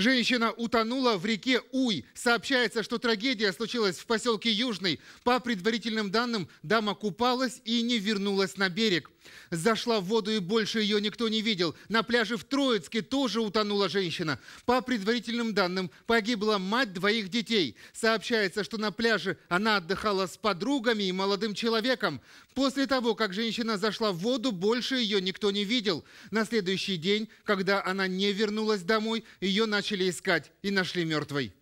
Женщина утонула в реке Уй. Сообщается, что трагедия случилась в поселке Южный. По предварительным данным, дама купалась и не вернулась на берег. Зашла в воду и больше ее никто не видел. На пляже в Троицке тоже утонула женщина. По предварительным данным, погибла мать двоих детей. Сообщается, что на пляже она отдыхала с подругами и молодым человеком. После того, как женщина зашла в воду, больше ее никто не видел. На следующий день, когда она не вернулась домой, ее начали искать и нашли мертвой.